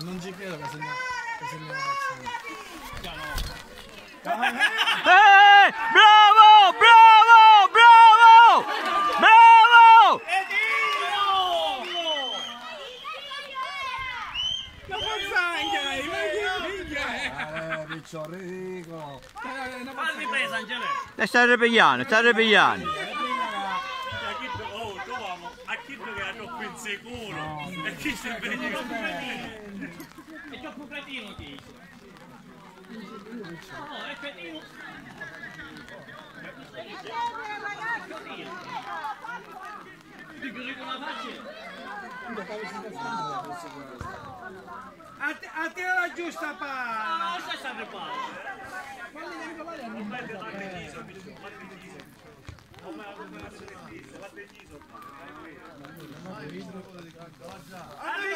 Non ci credo che segna Eh, bravo, bravo, bravo, bravo. Ma Pozzangari, ma che minchia è? Eh, Riccio Rico. Fa ripresa, Angelo. E sta ripigliando, sta ripigliando. Oh, troviamo a chi che era troppo insicuro e chi si vede è troppo cretino chi no è cretino ti con la faccia. A, te- a te la giusta palla! non stai sempre palla Ali,